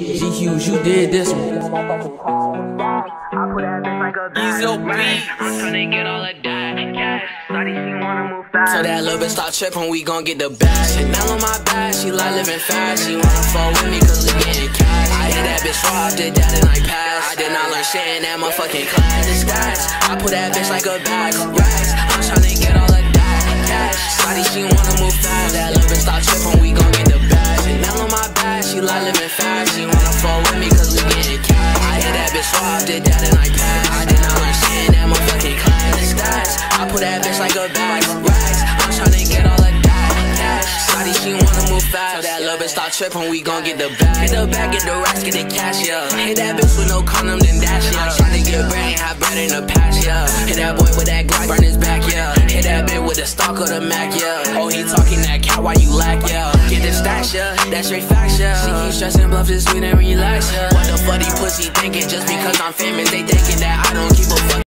Hughes, you did this one. Easy beats. I'm tryna get all of that cash. Shawty, she wanna move fast. So that little bitch start tripping, we gon' get the bag. Chanel on my back, she like living fast. She wanna fall with me cause we getting cash. I hit that bitch raw, did that and I passed. I did not learn shit in that motherfucking class. The stats, I put that bitch like a bag of racks. I'm tryna get all of that cash. Shawty, she wanna move fast. That little bitch start tripping, we gon' get the bag. Chanel on my back, she like living raw, did that and I passed. I did not in that motherfucking class. The I put that bitch like a bag racks. I'm tryna get all of that cash. Shawty, she wanna move fast. So that little bitch start tripping, we gon' get the bag. Get the bag, get the racks, get the cash, yeah. Hit that bitch with no condom, then dash, yeah. I'm tryna get bread, ain't have bread in the past, yeah. Hit that boy with that Glock, burn his back, yeah. Hit that bitch with the stock of the Mac, yeah. Oh, he talking that cat while you lack, yeah. Get the stacks, yeah. That's straight facts, yeah. She keep stressing, bluff this sweet and relax, yeah. Pussy thinking? Just because I'm famous, they thinking that I don't give a fuck.